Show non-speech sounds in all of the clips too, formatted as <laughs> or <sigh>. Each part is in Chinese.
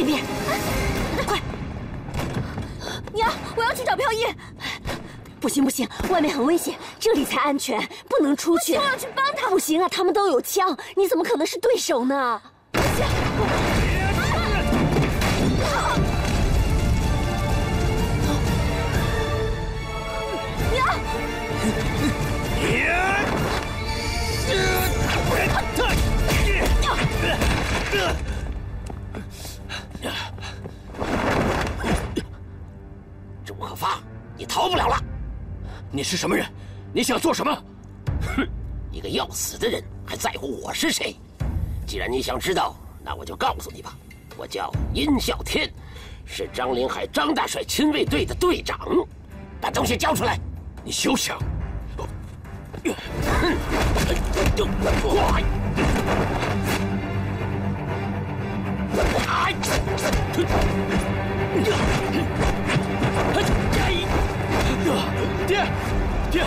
这边，快！娘，我要去找飘逸。不行不行，外面很危险，这里才安全，不能出去。我要去帮他。不行啊，他们都有枪，你怎么可能是对手呢？不行。朱 <laughs> 你逃不了了！你是什么人？你想做什么？哼，一个要死的人还在乎我是谁？既然你想知道，那我就告诉你吧。我叫殷啸天，是张林海张大帅亲卫队的队长。把东西交出来！你休想哼！<laughs> 爹，爹！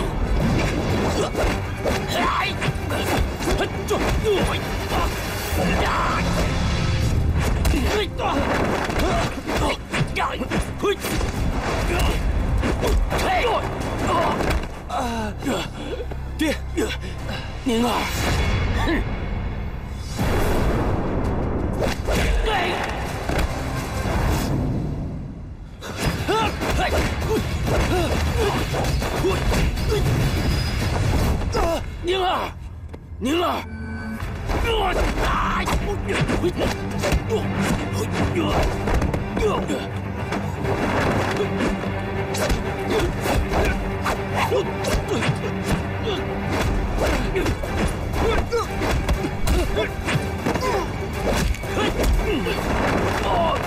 爹，宁儿，宁儿，宁儿！把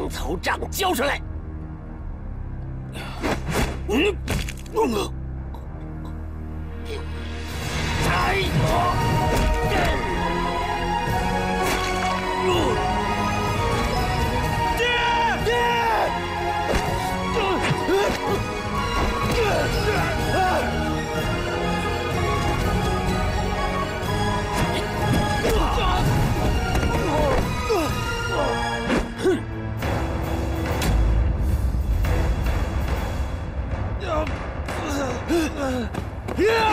粮草账交上来！嗯，弄了，给我开！爹，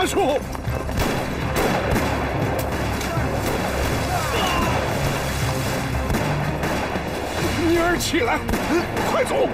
可发叔，妮儿起来，快走！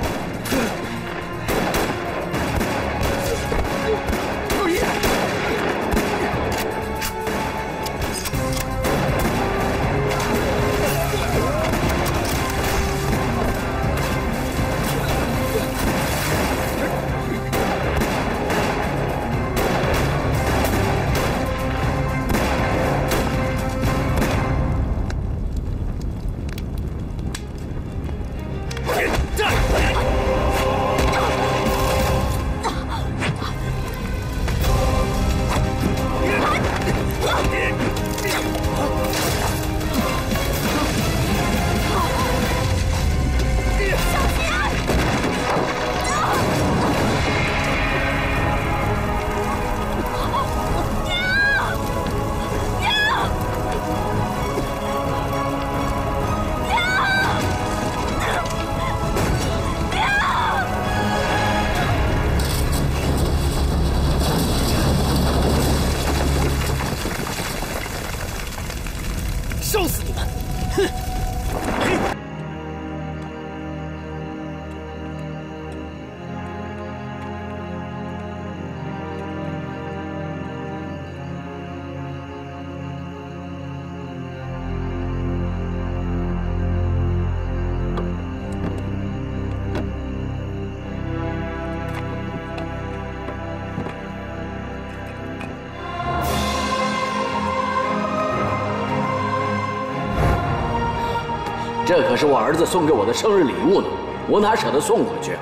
是我儿子送给我的生日礼物呢，我哪舍得送回去？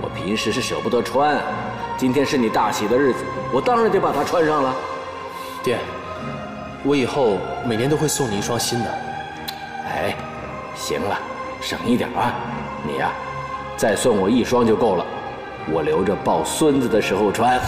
我平时是舍不得穿，今天是你大喜的日子，我当然得把它穿上了。爹，我以后每年都会送你一双新的。哎，行了，省一点啊，你呀，再送我一双就够了，我留着抱孙子的时候穿。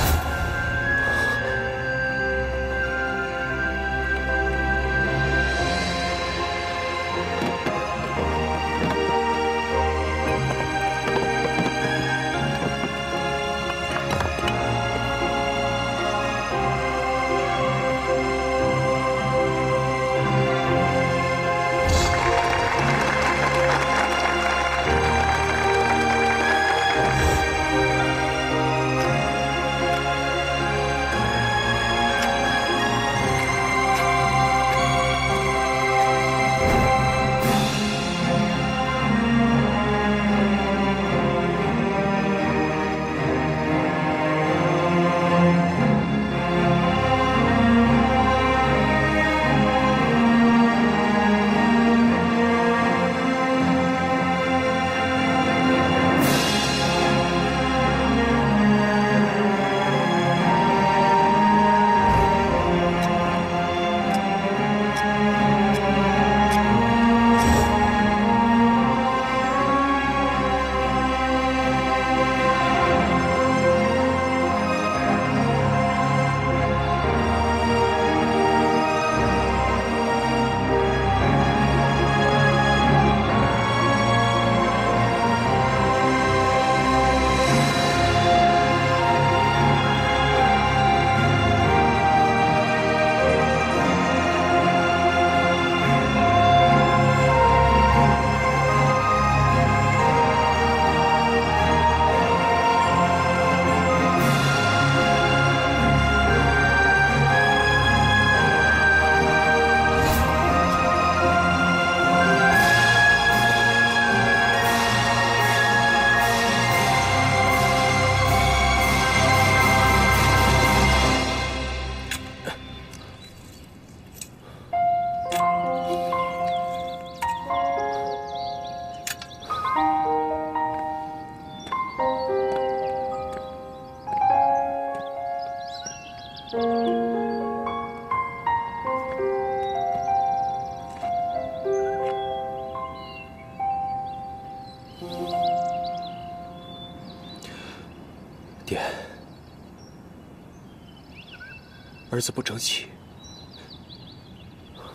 儿子不争气，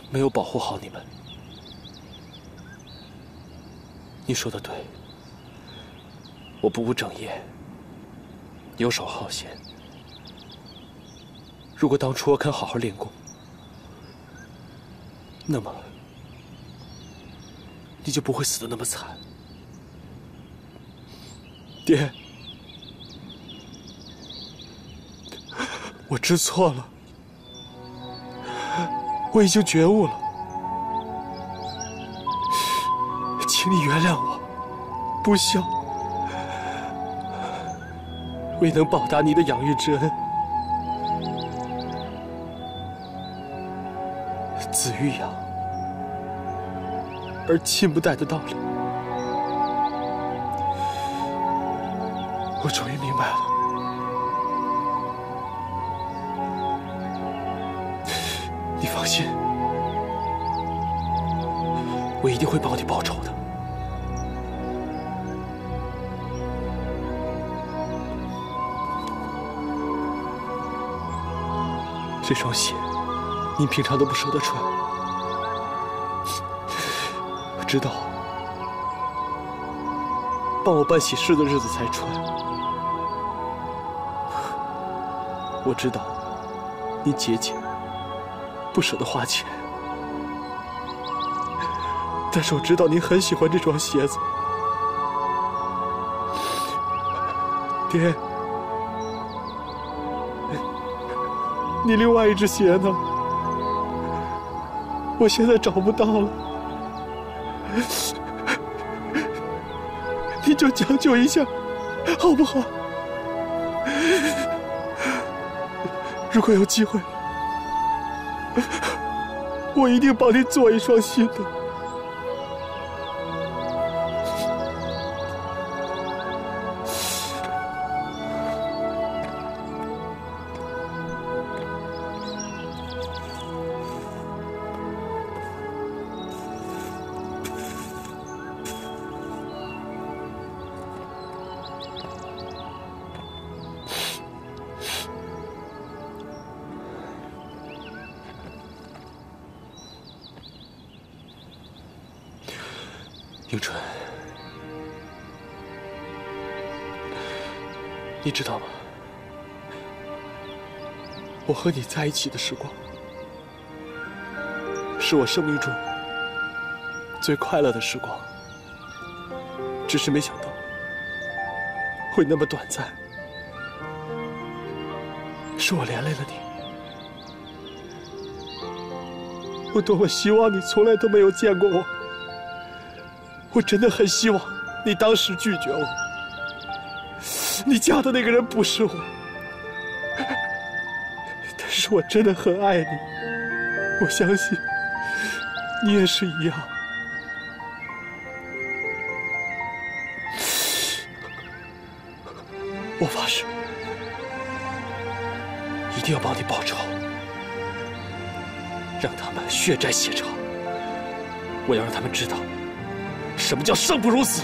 没有保护好你们。你说的对，我不务正业，游手好闲。如果当初我肯好好练功，那么你就不会死的那么惨。爹。我知错了，我已经觉悟了，请你原谅我，不孝，未能报答你的养育之恩。子欲养而亲不待的道理，我终于明白了。我一定会帮你报仇的。这双鞋，你平常都不舍得穿，我知道，帮我办喜事的日子才穿。我知道，你节俭。不舍得花钱，但是我知道您很喜欢这双鞋子，爹。你另外一只鞋呢？我现在找不到了，你就将就一下，好不好？如果有机会。我一定帮你做一双新的。你知道吗？我和你在一起的时光，是我生命中最快乐的时光。只是没想到会那么短暂，是我连累了你。我多么希望你从来都没有见过我。我真的很希望你当时拒绝我。你嫁的那个人不是我，但是我真的很爱你。我相信你也是一样。我发誓，一定要帮你报仇，让他们血债血偿。我要让他们知道。什么叫生不如死？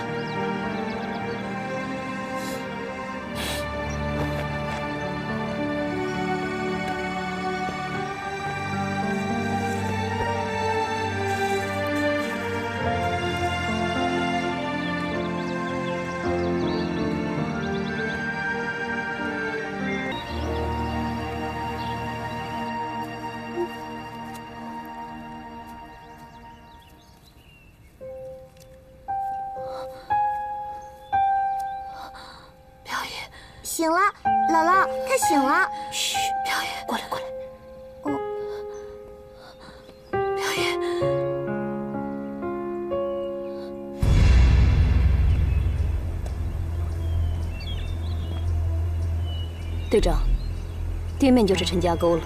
对面就是陈家沟了。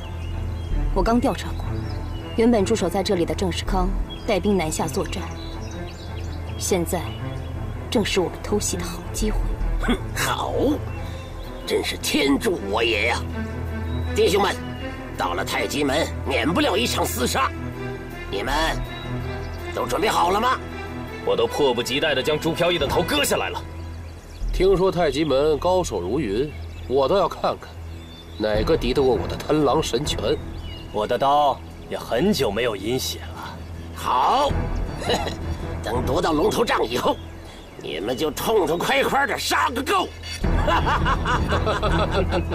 我刚调查过，原本驻守在这里的郑世康带兵南下作战，现在正是我们偷袭的好机会。哼，好。真是天助我也呀！弟兄们，到了太极门，免不了一场厮杀。你们都准备好了吗？我都迫不及待地将朱飘逸的头割下来了。听说太极门高手如云，我倒要看看，哪个敌得过我的贪狼神拳。我的刀也很久没有饮血了。好，<laughs> 等夺到龙头杖以后。你们就痛痛快快的杀个够！哈哈哈哈哈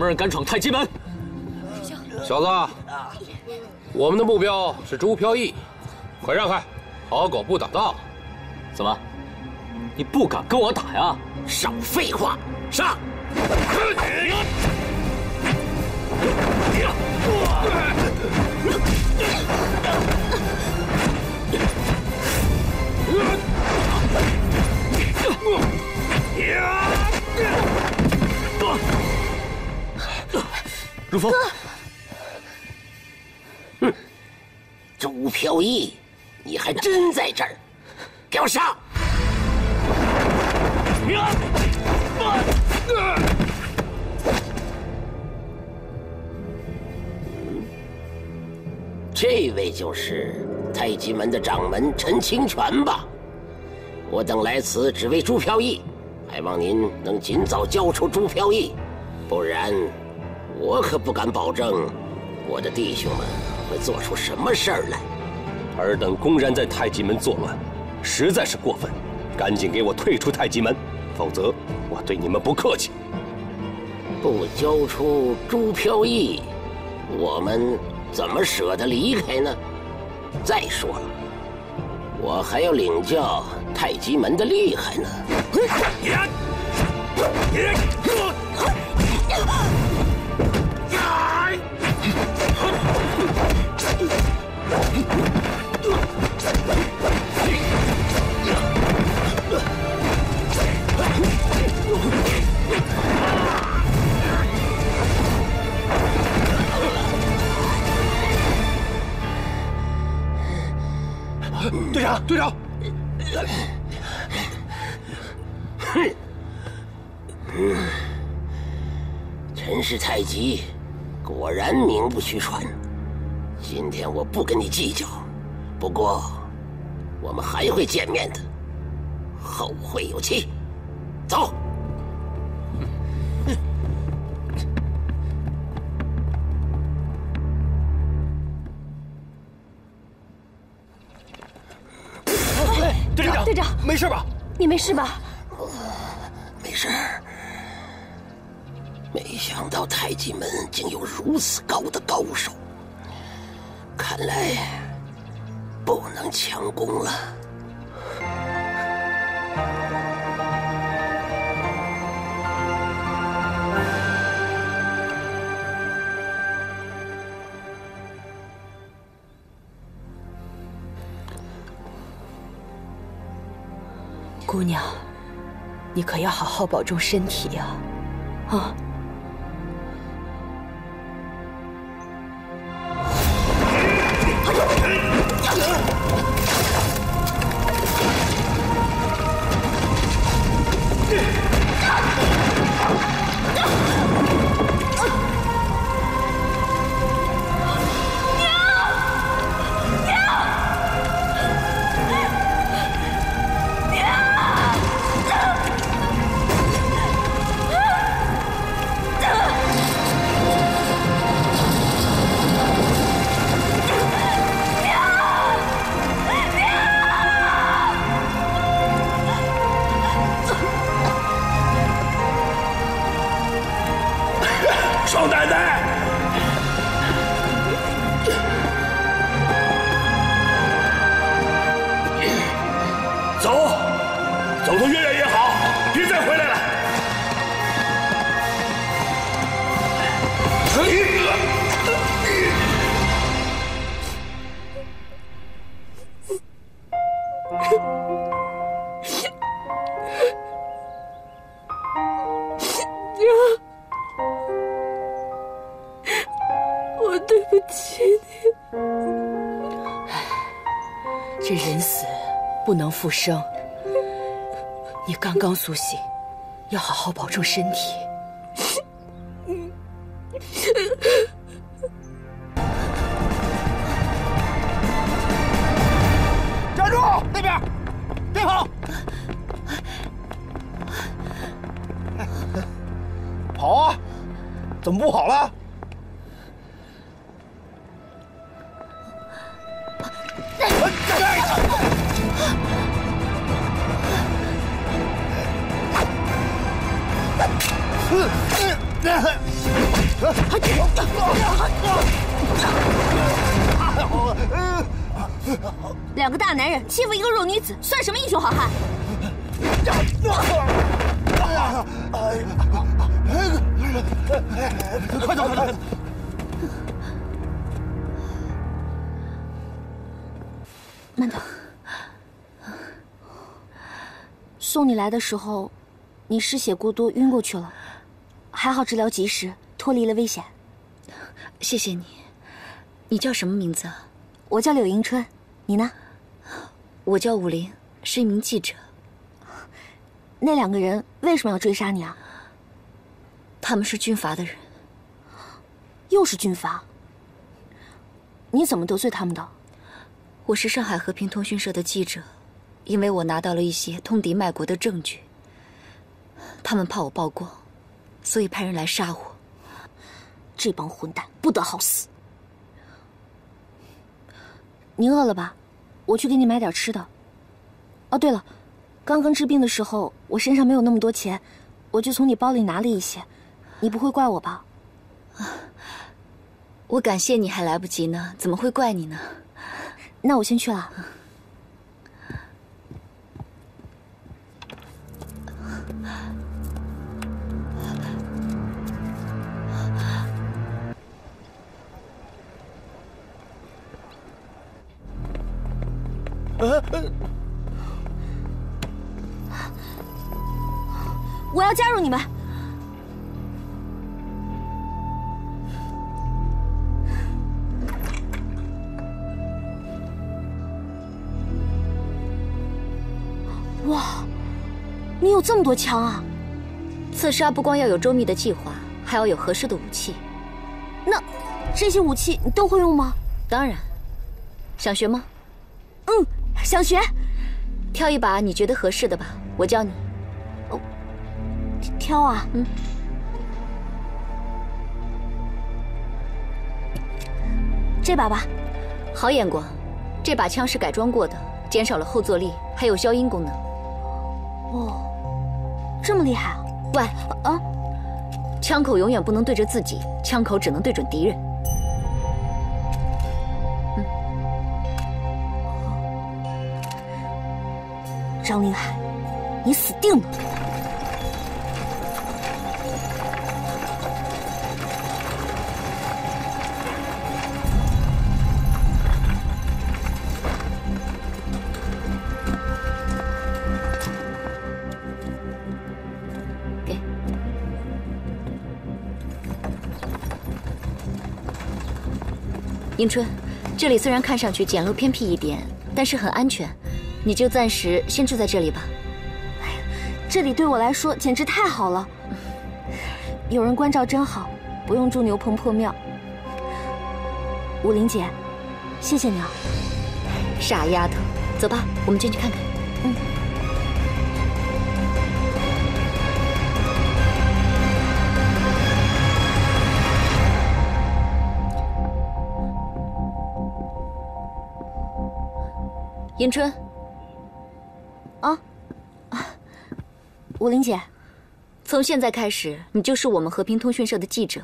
么人敢闯太极门？小子，我们的目标是朱飘逸，快让开！好狗不挡道。怎么？你不敢跟我打呀？少废话，上！如风，哼，朱飘逸，你还真在这儿，给我上！这位就是太极门的掌门陈清泉吧？我等来此只为朱飘逸，还望您能尽早交出朱飘逸，不然我可不敢保证我的弟兄们会做出什么事儿来。尔等公然在太极门作乱，实在是过分，赶紧给我退出太极门，否则我对你们不客气。不交出朱飘逸，我们怎么舍得离开呢？再说了，我还要领教太极门的厉害呢。队长，队长，哼，陈氏太极果然名不虚传。今天我不跟你计较，不过我们还会见面的，后会有期。走。队长，队长，没事吧？你没事吧？没事。没想到太极门竟有如此高的高手，看来不能强攻了。姑娘，你可要好好保重身体呀！啊！复生，你刚刚苏醒，要好好保重身体。快走，快走！慢点。送你来的时候，你失血过多晕过去了，还好治疗及时，脱离了危险。谢谢你。你叫什么名字啊？我叫柳迎春，你呢？我叫武林，是一名记者。那两个人为什么要追杀你啊？他们是军阀的人。又是军阀？你怎么得罪他们的？我是上海和平通讯社的记者，因为我拿到了一些通敌卖国的证据。他们怕我曝光，所以派人来杀我。这帮混蛋不得好死！你饿了吧？我去给你买点吃的。哦，对了，刚刚治病的时候，我身上没有那么多钱，我就从你包里拿了一些，你不会怪我吧？我感谢你还来不及呢，怎么会怪你呢？那我先去了。我要加入你们。哇，你有这么多枪啊！刺杀不光要有周密的计划，还要有合适的武器。那这些武器你都会用吗？当然。想学吗？嗯，想学。挑一把你觉得合适的吧，我教你。哦，挑啊。嗯。这把吧。好眼光，这把枪是改装过的，减少了后坐力，还有消音功能。这么厉害啊！喂，啊，枪口永远不能对着自己，枪口只能对准敌人。张林海，你死定了！迎春，这里虽然看上去简陋偏僻一点，但是很安全。你就暂时先住在这里吧。哎呀，这里对我来说简直太好了，有人关照真好，不用住牛棚破庙。武林姐，谢谢你啊。傻丫头，走吧，我们进去看看。迎春。啊，武林姐，从现在开始，你就是我们和平通讯社的记者。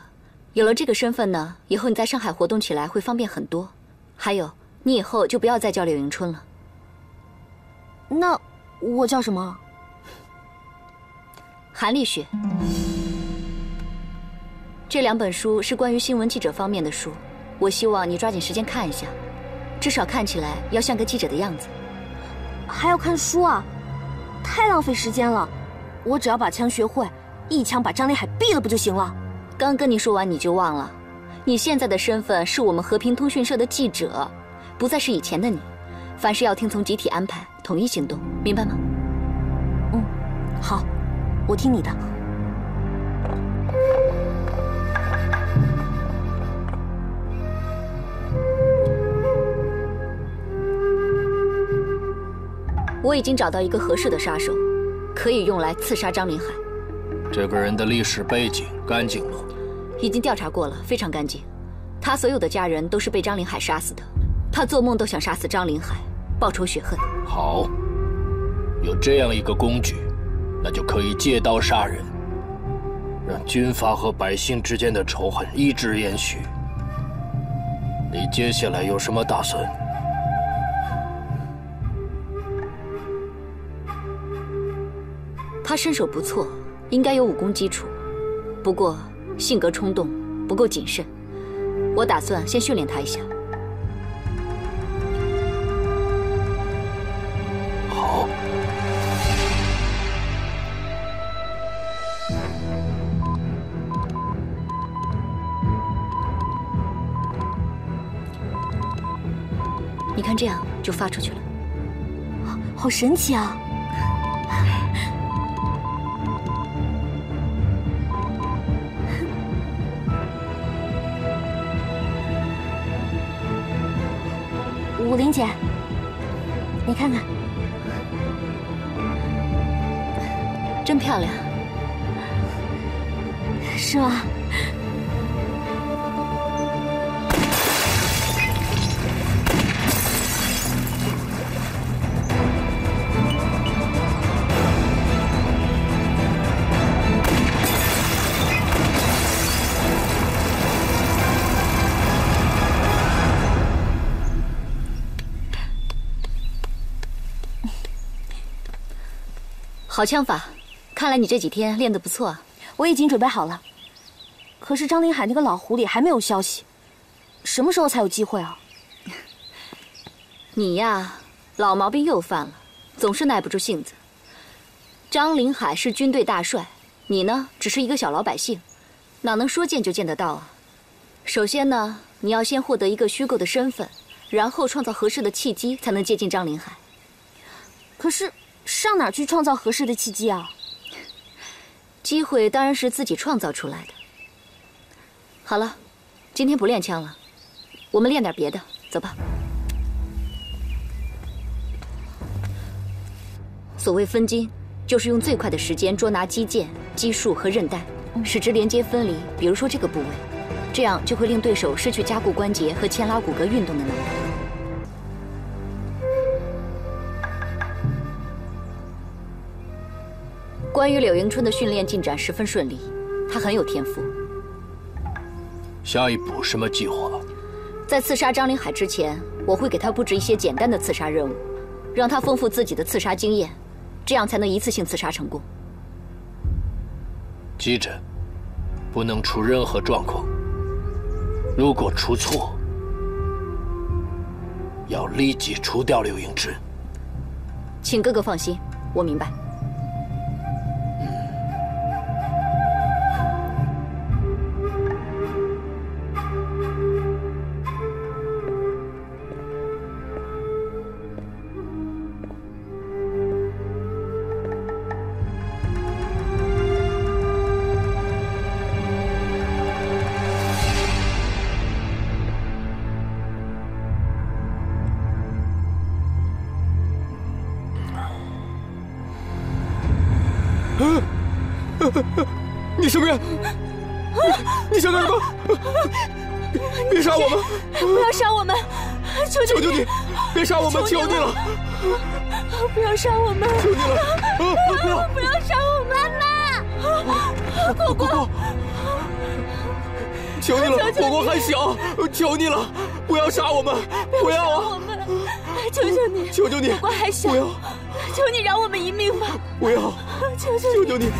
有了这个身份呢，以后你在上海活动起来会方便很多。还有，你以后就不要再叫柳迎春了。那我叫什么？韩立雪。这两本书是关于新闻记者方面的书，我希望你抓紧时间看一下，至少看起来要像个记者的样子。还要看书啊，太浪费时间了。我只要把枪学会，一枪把张林海毙了不就行了？刚跟你说完你就忘了，你现在的身份是我们和平通讯社的记者，不再是以前的你。凡事要听从集体安排，统一行动，明白吗？嗯，好，我听你的。我已经找到一个合适的杀手，可以用来刺杀张林海。这个人的历史背景干净吗？已经调查过了，非常干净。他所有的家人都是被张林海杀死的，他做梦都想杀死张林海，报仇雪恨。好，有这样一个工具，那就可以借刀杀人，让军阀和百姓之间的仇恨一直延续。你接下来有什么打算？身手不错，应该有武功基础，不过性格冲动，不够谨慎。我打算先训练他一下。好。你看，这样就发出去了，好神奇啊！看看，真漂亮，是吗？好枪法，看来你这几天练得不错啊。我已经准备好了。可是张林海那个老狐狸还没有消息，什么时候才有机会啊？<laughs> 你呀，老毛病又犯了，总是耐不住性子。张林海是军队大帅，你呢只是一个小老百姓，哪能说见就见得到啊？首先呢，你要先获得一个虚构的身份，然后创造合适的契机，才能接近张林海。可是上哪去创造合适的契机啊？机会当然是自己创造出来的。好了，今天不练枪了，我们练点别的，走吧。所谓分筋，就是用最快的时间捉拿肌腱、肌束和韧带，使之连接分离。比如说这个部位，这样就会令对手失去加固关节和牵拉骨骼运动的能力。关于柳迎春的训练进展十分顺利，她很有天赋。下一步什么计划？在刺杀张林海之前，我会给他布置一些简单的刺杀任务，让他丰富自己的刺杀经验，这样才能一次性刺杀成功。记着，不能出任何状况。如果出错，要立即除掉柳迎春。请哥哥放心，我明白。杀我们！求你了！不要不要杀我们！妈妈，果果，求你了！果果还小，求你了！不要杀我们！不要啊！求求你！求求你！果果还小，不要！求你饶我们一命吧！不要！求求求求你！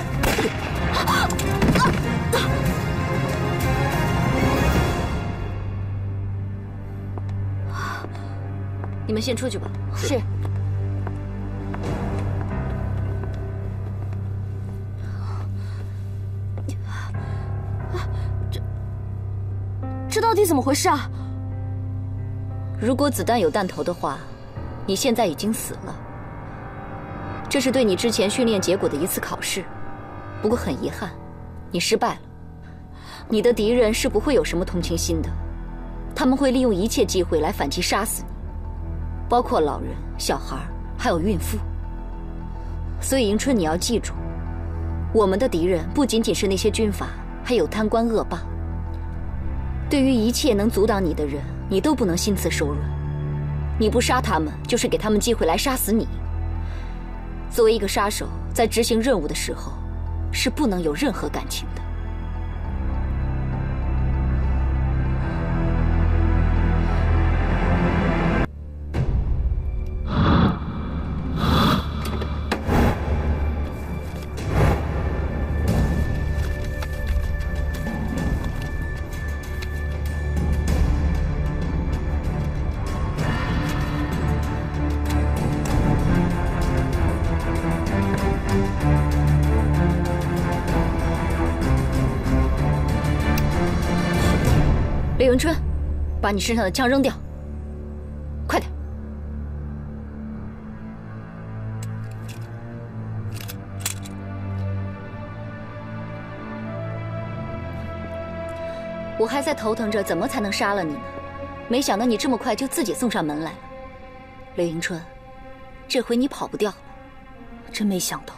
你们先出去吧。是。这到底怎么回事啊？如果子弹有弹头的话，你现在已经死了。这是对你之前训练结果的一次考试，不过很遗憾，你失败了。你的敌人是不会有什么同情心的，他们会利用一切机会来反击杀死你，包括老人、小孩，还有孕妇。所以迎春，你要记住，我们的敌人不仅仅是那些军阀，还有贪官恶霸。对于一切能阻挡你的人，你都不能心慈手软。你不杀他们，就是给他们机会来杀死你。作为一个杀手，在执行任务的时候，是不能有任何感情的。把你身上的枪扔掉，快点！我还在头疼着怎么才能杀了你呢，没想到你这么快就自己送上门来了。柳迎春，这回你跑不掉了。真没想到，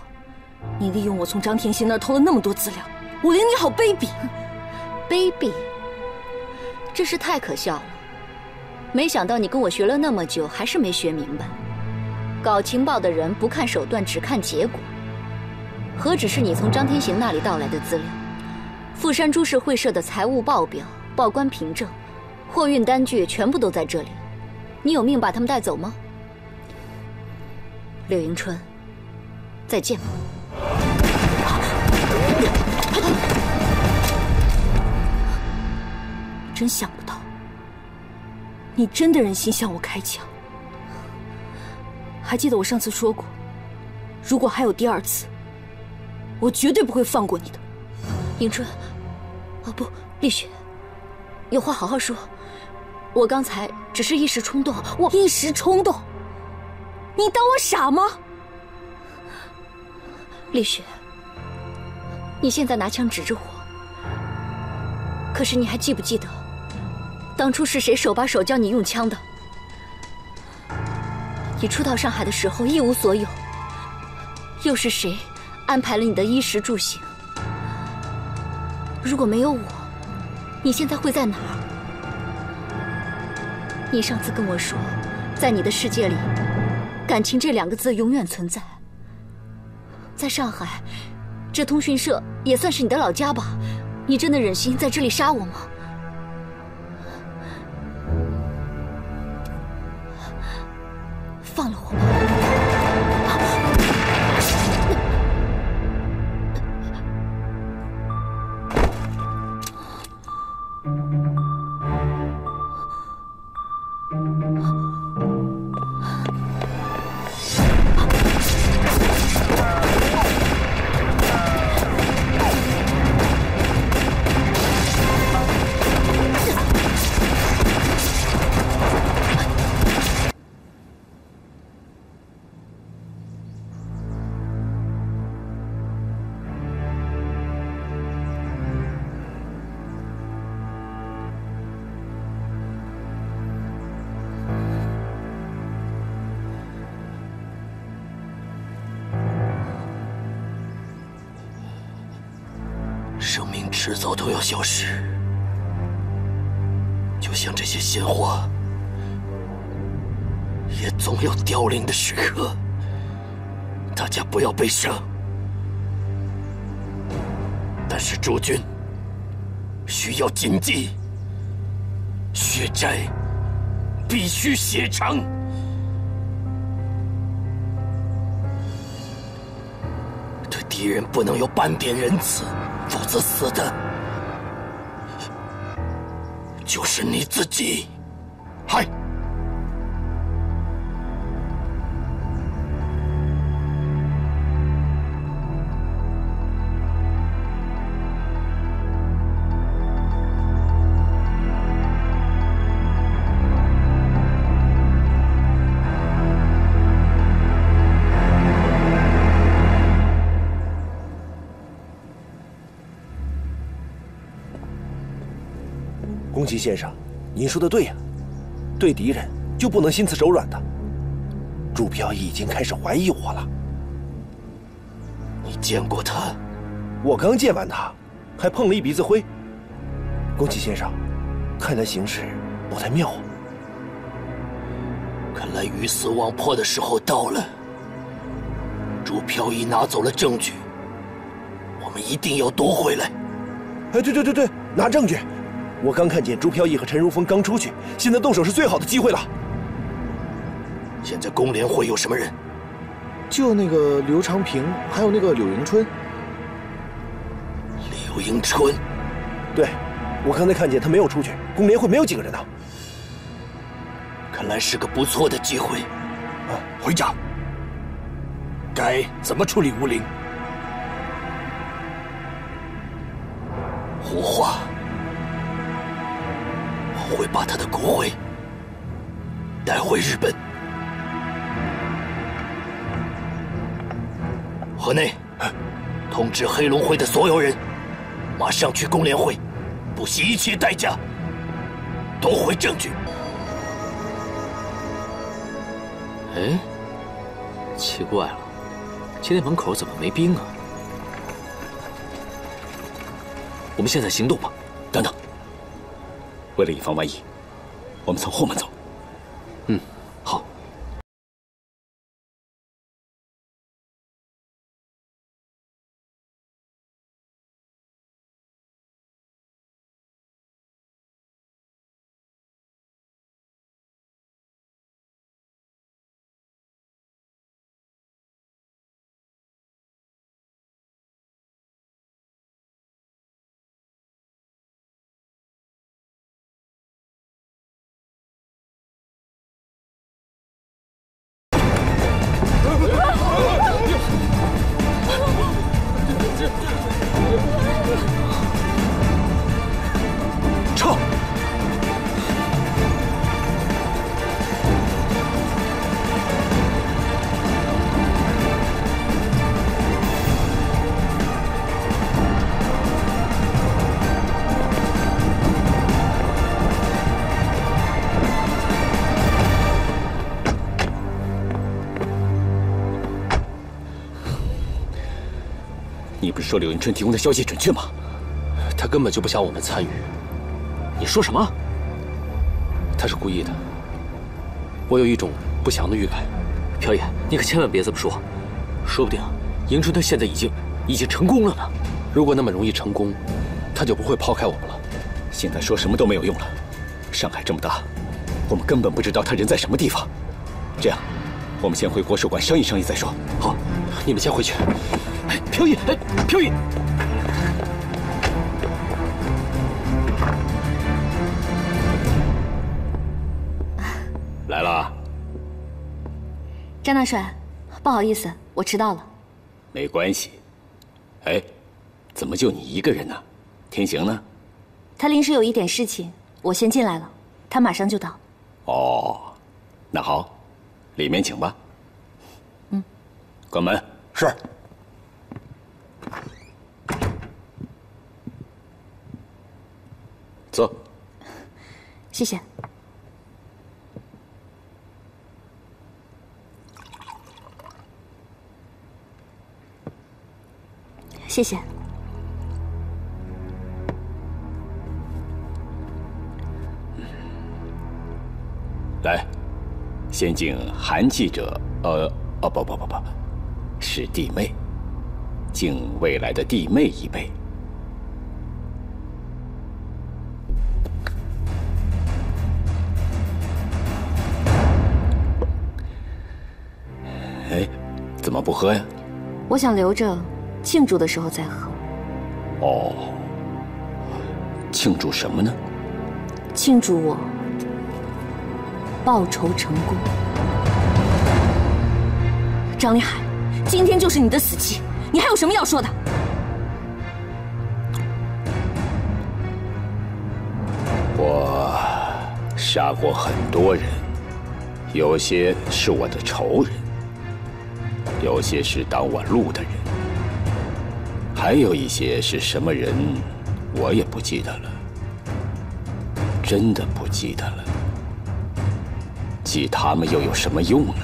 你利用我从张天心那儿偷了那么多资料，武林你好卑鄙！卑鄙！真是太可笑了！没想到你跟我学了那么久，还是没学明白。搞情报的人不看手段，只看结果。何止是你从张天行那里盗来的资料？富山株式会社的财务报表、报关凭证、货运单据全部都在这里。你有命把他们带走吗？柳迎春，再见吧。真想不到，你真的忍心向我开枪。还记得我上次说过，如果还有第二次，我绝对不会放过你的。迎春，啊不，丽雪，有话好好说。我刚才只是一时冲动，我一时冲动。你当我傻吗？丽雪，你现在拿枪指着我，可是你还记不记得，当初是谁手把手教你用枪的？你初到上海的时候一无所有，又是谁安排了你的衣食住行？如果没有我，你现在会在哪儿？你上次跟我说，在你的世界里，感情这两个字永远存在。在上海，这通讯社也算是你的老家吧？你真的忍心在这里杀我吗？消失，就像这些鲜花，也总有凋零的时刻。大家不要悲伤，但是诸君需要谨记：血债必须血偿。对敌人不能有半点仁慈。否则死的就是你自己。嗨！宫崎先生，您说的对呀，对敌人就不能心慈手软的。朱飘逸已经开始怀疑我了。你见过他？我刚见完他，还碰了一鼻子灰。宫崎先生，看来形势不太妙啊。看来鱼死网破的时候到了。朱飘逸拿走了证据，我们一定要夺回来。哎，对对对对，拿证据！我刚看见朱飘逸和陈如风刚出去，现在动手是最好的机会了。现在工联会有什么人？就那个刘长平，还有那个柳迎春。柳迎春，对，我刚才看见他没有出去，工联会没有几个人呢。看来是个不错的机会。啊，会长，该怎么处理吴玲？火化。把他的骨灰带回日本。河内，通知黑龙会的所有人，马上去工联会，不惜一切代价夺回证据。哎，奇怪了，今天门口怎么没兵啊？我们现在行动吧。等等，为了以防万一，我们从后门走。不是说柳迎春提供的消息准确吗？他根本就不想我们参与。你说什么？他是故意的。我有一种不祥的预感。飘爷，你可千万别这么说。说不定迎春她现在已经已经成功了呢。如果那么容易成功，他就不会抛开我们了。现在说什么都没有用了。上海这么大，我们根本不知道他人在什么地方。这样，我们先回国术馆商议商议再说。好，你们先回去。哎，飘逸，哎，飘逸。来了，张大帅，不好意思，我迟到了。没关系。哎，怎么就你一个人呢？天行呢？他临时有一点事情，我先进来了，他马上就到。哦，那好，里面请吧。嗯，关门。是。坐。谢谢。谢谢。来，先敬韩记者，呃，哦不不不不，是弟妹，敬未来的弟妹一杯。怎么不喝呀？我想留着庆祝的时候再喝。哦，庆祝什么呢？庆祝我报仇成功。张立海，今天就是你的死期，你还有什么要说的？我杀过很多人，有些是我的仇人，有些是挡我路的人，还有一些是什么人，我也不记得了，真的不记得了。记他们又有什么用呢？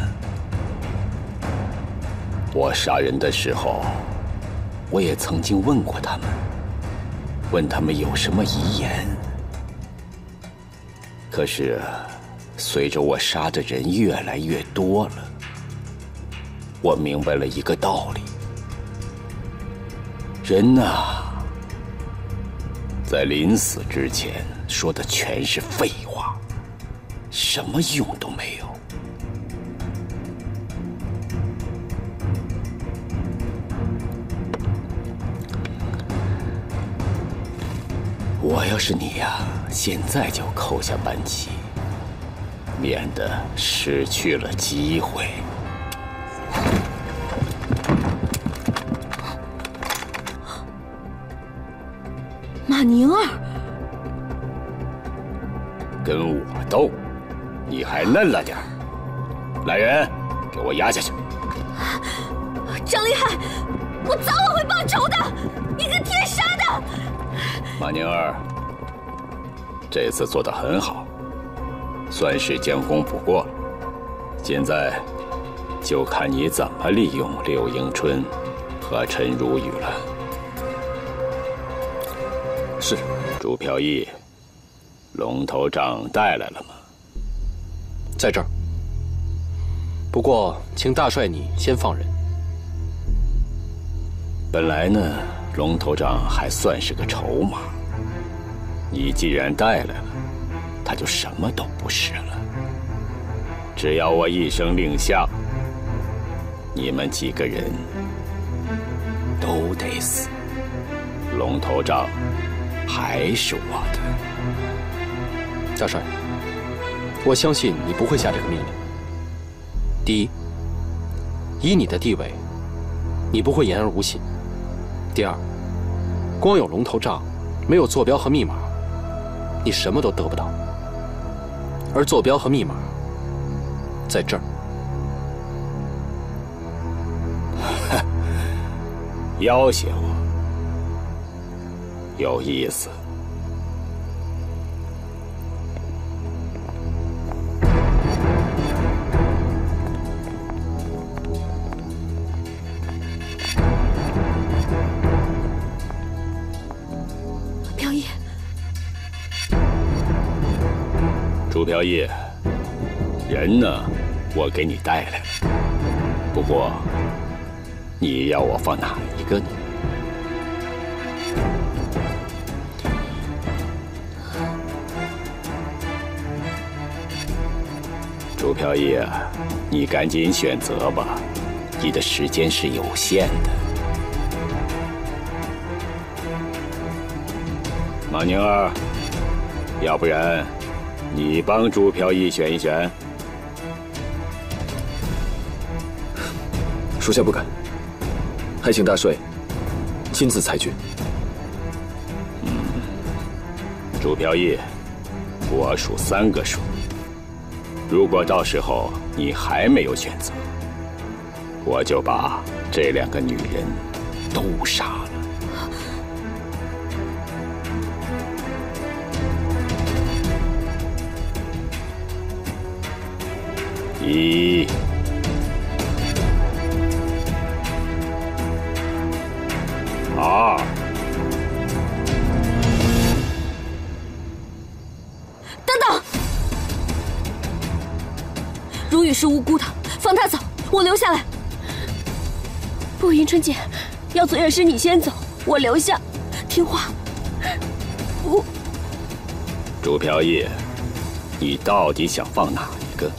我杀人的时候，我也曾经问过他们，问他们有什么遗言。可是，随着我杀的人越来越多了，我明白了一个道理：人呐，在临死之前说的全是废话，什么用都没有。我要是你呀，现在就扣下扳机，免得失去了机会。宁儿，跟我斗，你还嫩了点儿。来人，给我压下去！张厉害，我早晚会报仇的！你个天杀的！马宁儿，这次做的很好，算是将功补过了。现在就看你怎么利用柳迎春和陈如雨了。朱飘逸，龙头杖带来了吗？在这儿。不过，请大帅你先放人。本来呢，龙头杖还算是个筹码。你既然带来了，他就什么都不是了。只要我一声令下，你们几个人都得死。龙头杖还是我的。大帅，我相信你不会下这个命令。第一，以你的地位，你不会言而无信。第二，光有龙头杖，没有坐标和密码，你什么都得不到。而坐标和密码在这儿。<laughs> 要挟我，有意思。飘逸，朱飘逸，人呢，我给你带来了。不过，你要我放哪一个呢？朱飘逸，你赶紧选择吧，你的时间是有限的。马宁儿，要不然你帮朱飘逸选一选。属下不敢，还请大帅亲自裁决。嗯，朱飘逸，我数三个数。如果到时候你还没有选择，我就把这两个女人都杀了。一、二。是无辜的，放他走，我留下来。不，迎春姐，要走也是你先走，我留下，听话。我，朱飘逸，你到底想放哪一个？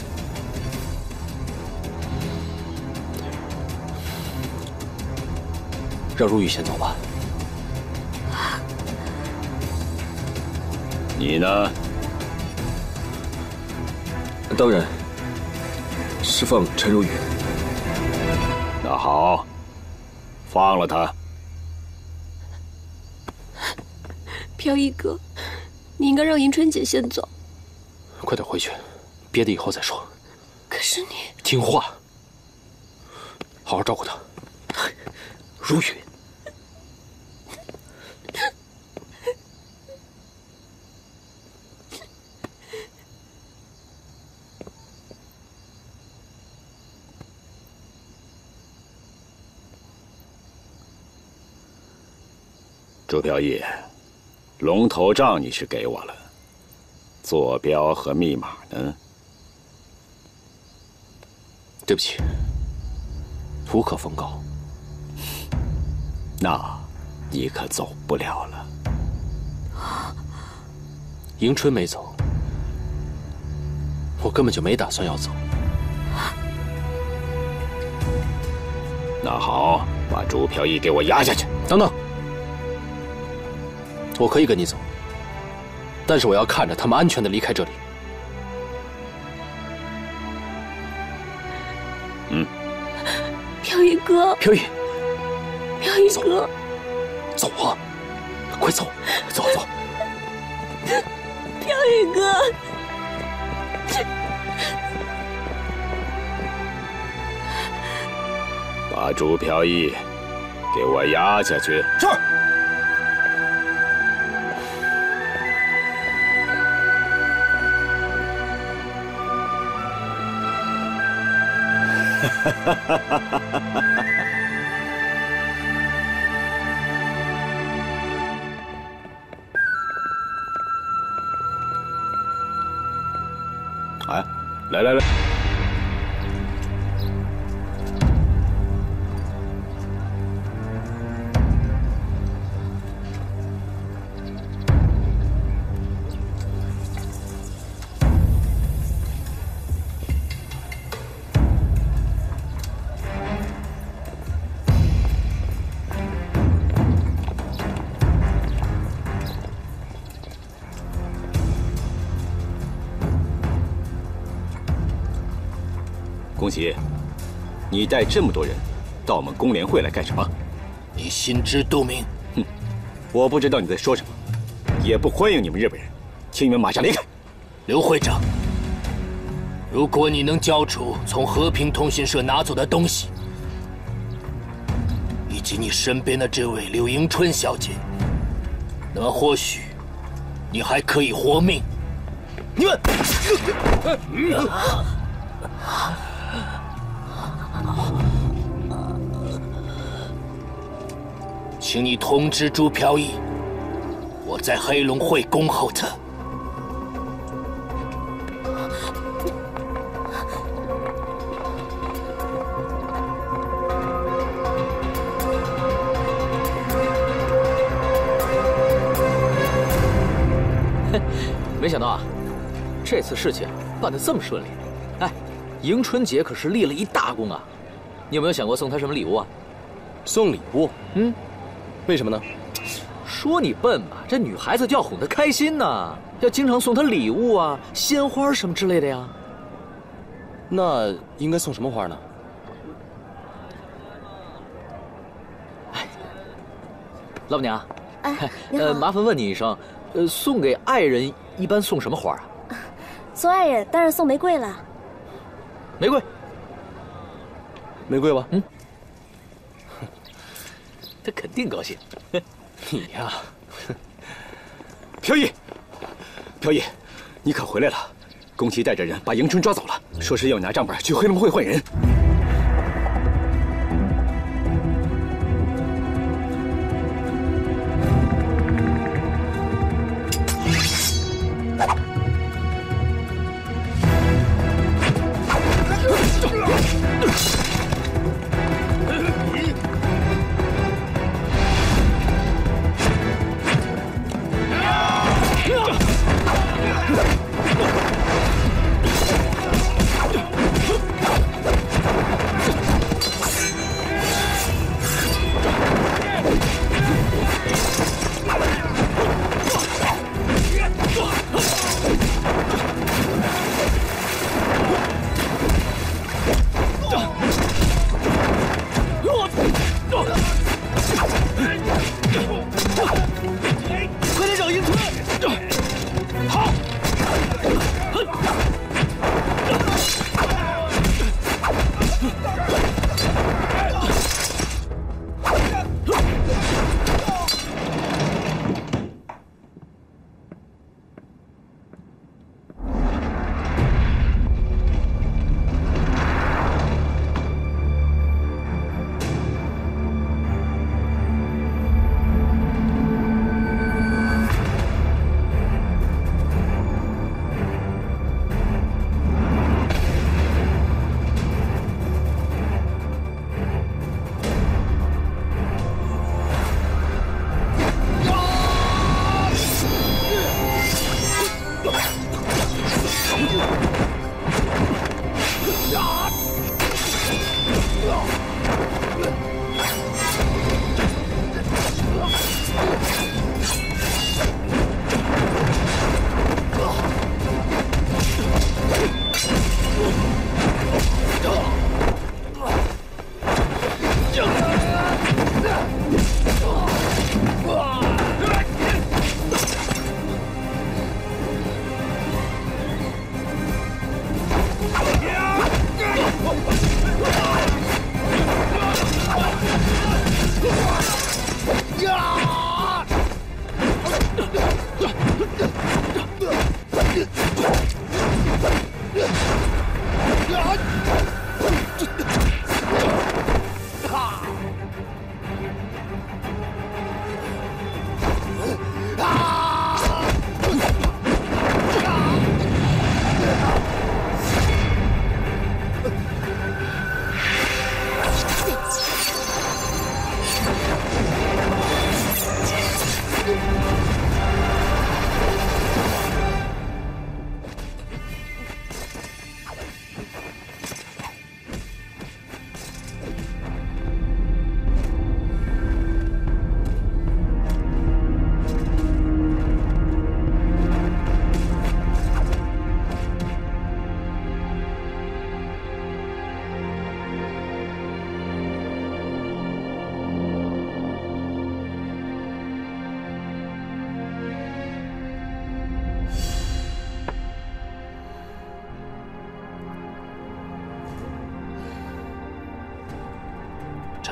让如雨先走吧。你呢？当然，释放陈如雨。那好，放了他。飘逸哥，你应该让迎春姐先走。快点回去，别的以后再说。可是你听话，好好照顾她。如雨。朱飘逸，龙头杖你是给我了，坐标和密码呢？对不起，无可奉告。<laughs> 那，你可走不了了。迎春没走，我根本就没打算要走。那好，把朱飘逸给我压下去。等等。我可以跟你走，但是我要看着他们安全的离开这里。嗯，飘逸哥，飘逸，飘逸哥，走啊，快走，走走。<laughs> 飘逸哥，把朱飘逸给我押下去。是。<laughs> 哎，来来来。恭喜！你带这么多人到我们工联会来干什么？你心知肚明。哼，我不知道你在说什么，也不欢迎你们日本人，请你们马上离开。刘会长，如果你能交出从和平通讯社拿走的东西，以及你身边的这位柳迎春小姐，那么或许你还可以活命。你们。<laughs> 请你通知朱飘逸，我在黑龙会恭候他。<laughs> 没想到啊，这次事情办得这么顺利。哎，迎春姐可是立了一大功啊！你有没有想过送她什么礼物啊？送礼物？嗯，为什么呢？说你笨吧，这女孩子就要哄她开心呢，要经常送她礼物啊，鲜花什么之类的呀。那应该送什么花呢？哎，老板娘，哎，你好，呃，麻烦问你一声，呃，送给爱人一般送什么花啊？送爱人当然送玫瑰了。玫瑰，玫瑰吧？嗯，他肯定高兴。<laughs> 你呀，飘逸，飘逸，你可回来了！宫崎带着人把迎春抓走了，说是要拿账本去黑龙会换人。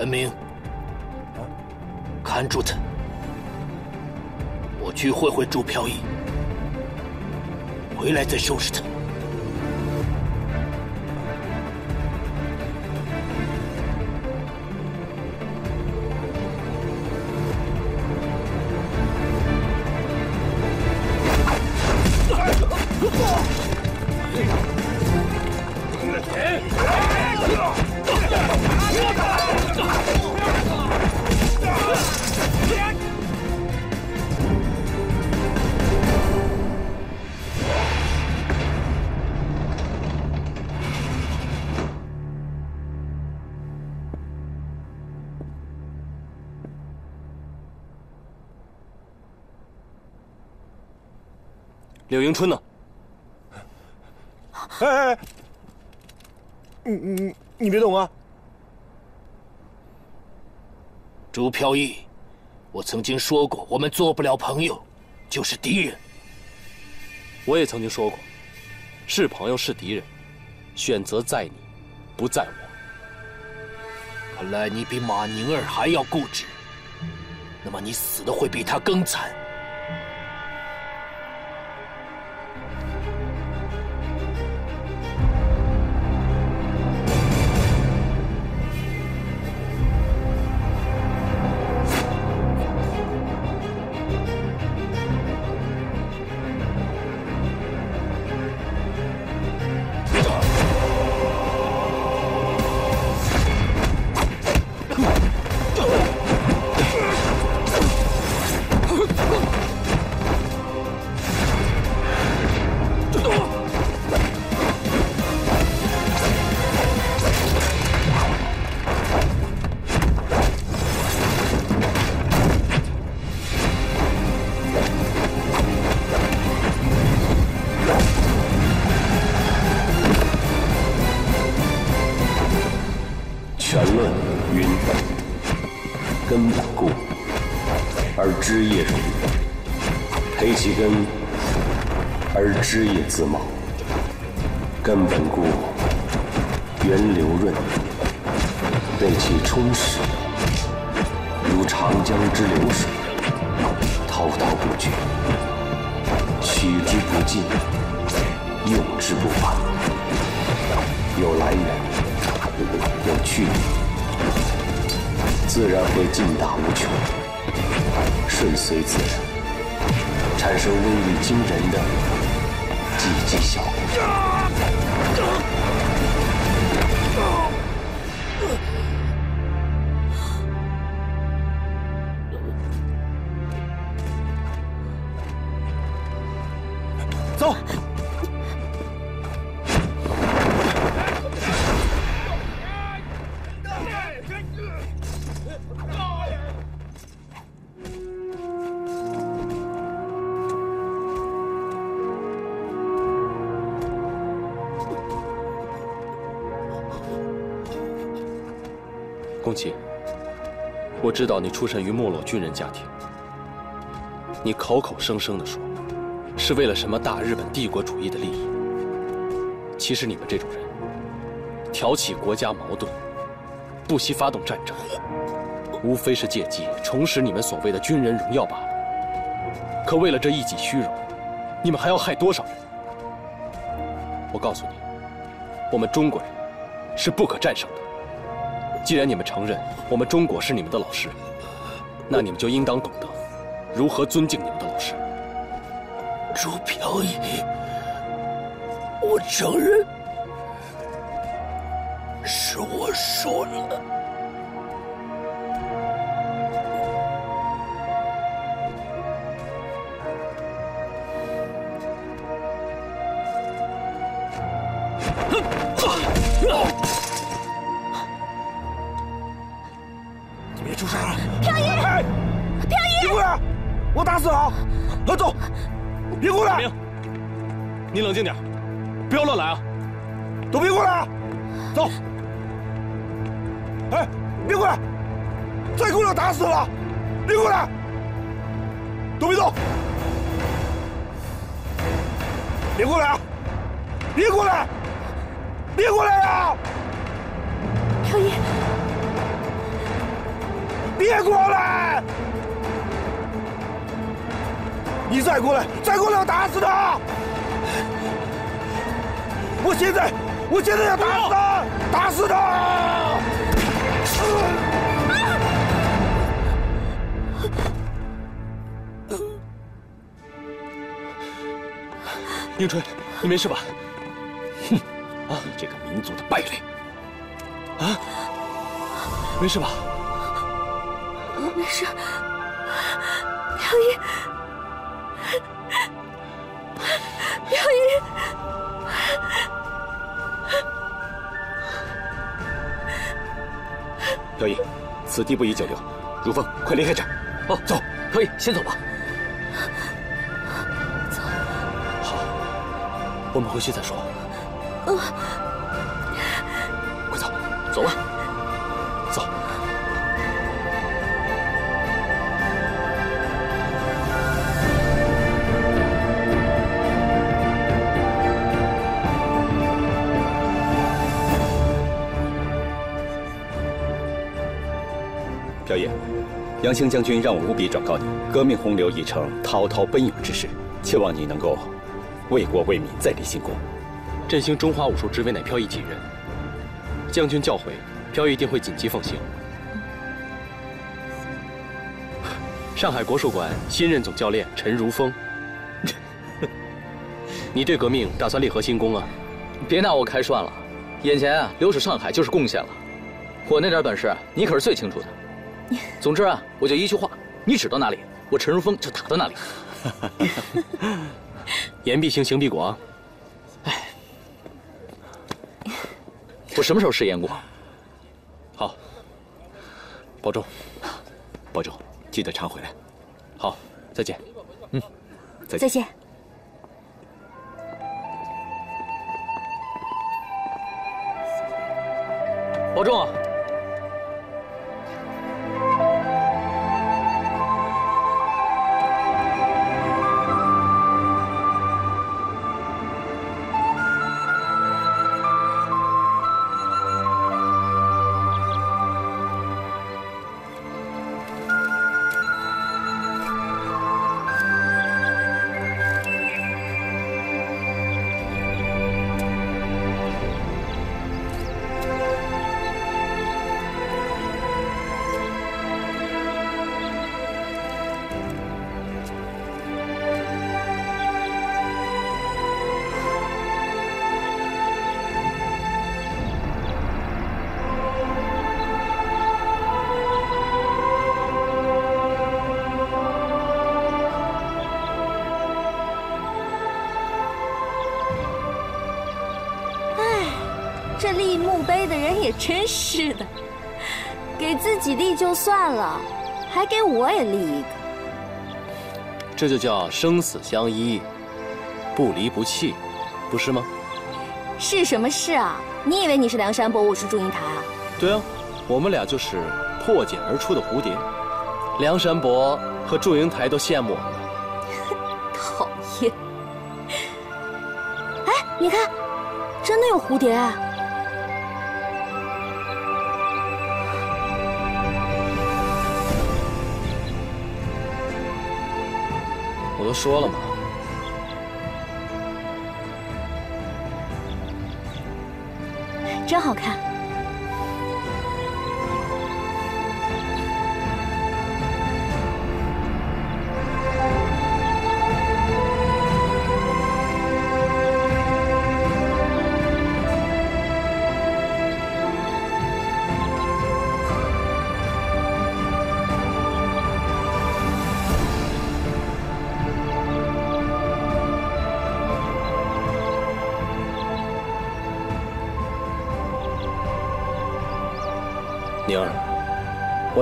陈明，看住他，我去会会朱飘逸，回来再收拾他。迎春呢？哎哎，你你你别动啊！朱飘逸，我曾经说过，我们做不了朋友，就是敌人。我也曾经说过，是朋友是敌人，选择在你，不在我。看来你比马宁儿还要固执，那么你死的会比他更惨。枝叶自茂。根本固，源流润，内气充实，如长江之流水，滔滔不绝，取之不尽，用之不完，有来源。有去路，自然会劲大无穷，顺随自然，产生威力惊人的积极效果。走。知道你出身于没落军人家庭，你口口声声的说是为了什么大日本帝国主义的利益。其实你们这种人，挑起国家矛盾，不惜发动战争，无非是借机重拾你们所谓的军人荣耀罢了。可为了这一己虚荣，你们还要害多少人？我告诉你，我们中国人是不可战胜的。既然你们承认我们中国是你们的老师，那你们就应当懂得如何尊敬你们的老师。朱飘逸，我承认是我输了。冷静点，不要乱来啊！都别过来啊！走！哎，别过来！再过来打死了！别过来！都别动！别过来啊！别过来！别过来啊！飘逸，别过来！你再过来，再过来，我打死他！我现在，我现在要打死他，打死他！迎春，你没事吧？哼！啊，这个民族的败类！啊，没事吧？此地不宜久留，如风，快离开这儿。哦，走，可以，先走吧。走。好，我们回去再说。杨兴将军让我务必转告你，革命洪流已成滔滔奔涌之势，切望你能够为国为民再立新功。振兴中华武术之位乃飘逸己任，将军教诲，飘逸定会谨记奉行。上海国术馆新任总教练陈如风，<laughs> 你对革命打算立何新功啊？别拿我开涮了，眼前啊，留守上海就是贡献了。我那点本事，你可是最清楚的。<laughs> 总之啊，我就一句话，你指到哪里，我陈如风就打到哪里。<laughs> 言必行，行必果。哎，<laughs> 我什么时候食言过？好，保重，保重，记得常回来。好，再见。嗯，再见。再见。保重啊。算了，还给我也立一个。这就叫生死相依，不离不弃，不是吗？是什么事啊？你以为你是梁山伯，我是祝英台啊？对啊，我们俩就是破茧而出的蝴蝶，梁山伯和祝英台都羡慕我们。<laughs> 讨厌！哎，你看，真的有蝴蝶啊！都说了吗，真好看。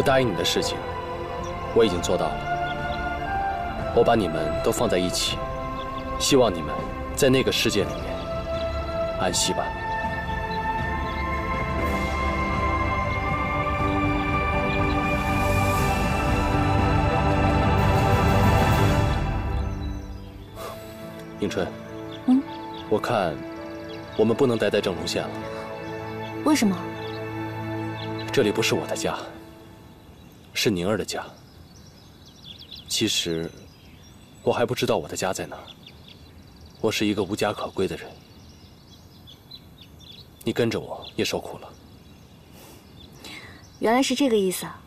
我答应你的事情，我已经做到了。我把你们都放在一起，希望你们在那个世界里面安息吧。迎春，嗯，我看我们不能待在正龙县了。为什么？这里不是我的家，是宁儿的家。其实，我还不知道我的家在哪儿。我是一个无家可归的人。你跟着我也受苦了。原来是这个意思啊。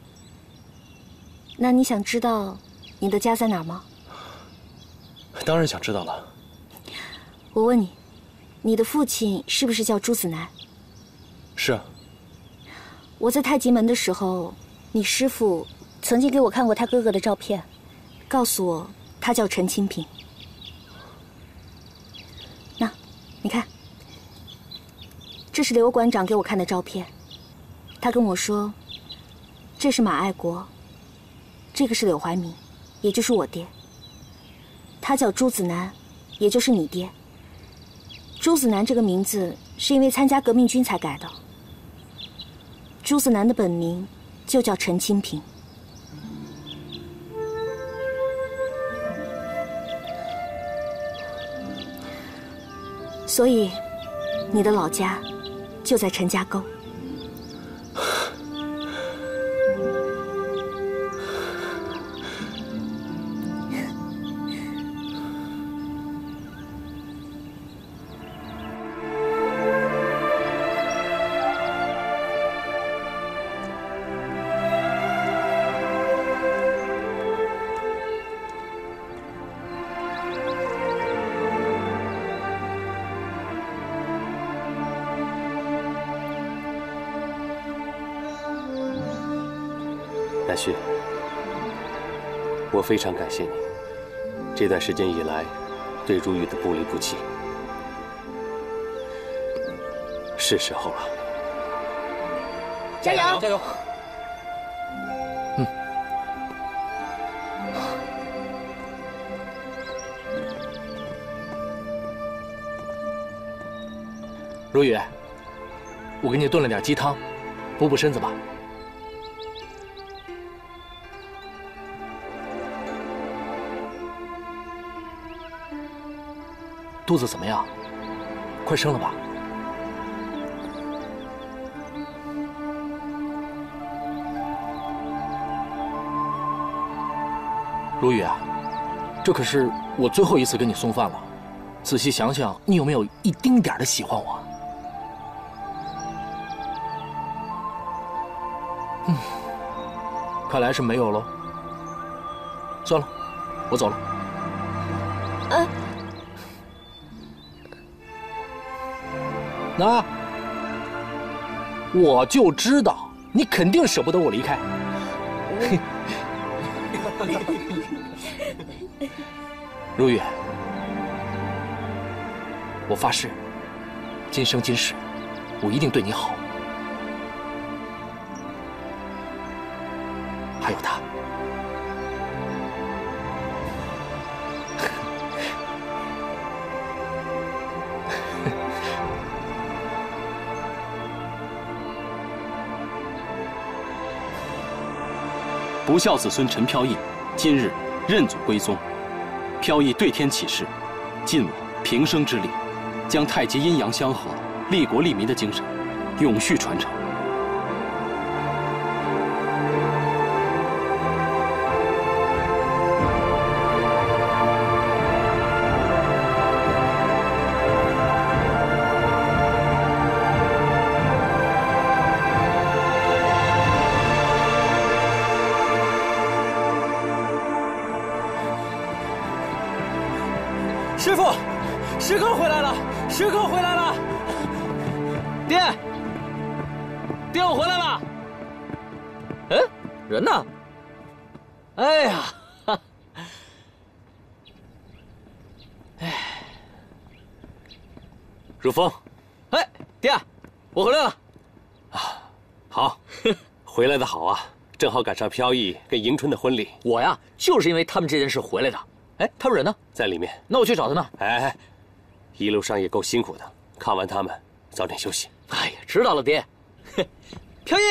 那你想知道你的家在哪儿吗？当然想知道了。我问你，你的父亲是不是叫朱子南？是啊。我在太极门的时候，你师父曾经给我看过他哥哥的照片，告诉我他叫陈清平。那，你看，这是刘馆长给我看的照片，他跟我说，这是马爱国，这个是柳怀民，也就是我爹。他叫朱子南，也就是你爹。朱子南这个名字是因为参加革命军才改的。朱子南的本名就叫陈清平。所以，你的老家就在陈家沟。非常感谢你这段时间以来对如雨的不离不弃。是时候了，加油！加油！嗯。如雨，我给你炖了点鸡汤，补补身子吧。肚子怎么样？快生了吧？如雨啊，这可是我最后一次给你送饭了。仔细想想，你有没有一丁点的喜欢我？嗯，看来是没有喽。算了，我走了。那，我就知道你肯定舍不得我离开。<laughs> 如玉，我发誓，今生今世，我一定对你好。还有他。不孝子孙陈飘逸，今日认祖归宗。飘逸对天起誓，尽我平生之力，将太极阴阳相合、利国利民的精神永续传承。好赶上飘逸跟迎春的婚礼。我呀，就是因为他们这件事回来的。哎，他们人呢？在里面。那我去找他们。哎，一路上也够辛苦的，看完他们，早点休息。哎呀，知道了，爹。<laughs> 飘逸。